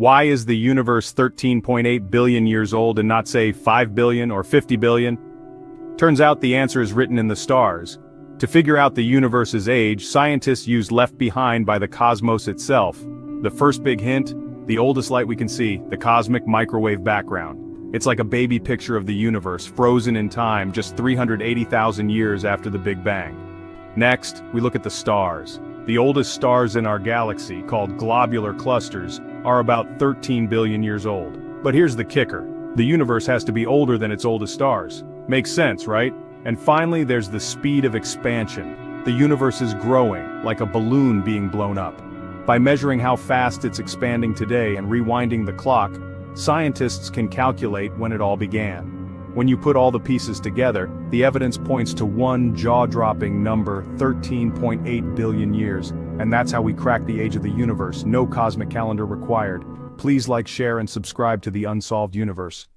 Why is the universe 13.8 billion years old and not say 5 billion or 50 billion? Turns out the answer is written in the stars. To figure out the universe's age, scientists use Left Behind by the cosmos itself. The first big hint? The oldest light we can see, the cosmic microwave background. It's like a baby picture of the universe, frozen in time just 380,000 years after the Big Bang. Next, we look at the stars. The oldest stars in our galaxy, called globular clusters, are about 13 billion years old. But here's the kicker. The universe has to be older than its oldest stars. Makes sense, right? And finally there's the speed of expansion. The universe is growing, like a balloon being blown up. By measuring how fast it's expanding today and rewinding the clock, scientists can calculate when it all began. When you put all the pieces together, the evidence points to one jaw-dropping number 13.8 billion years, and that's how we crack the age of the universe, no cosmic calendar required. Please like, share and subscribe to the Unsolved Universe.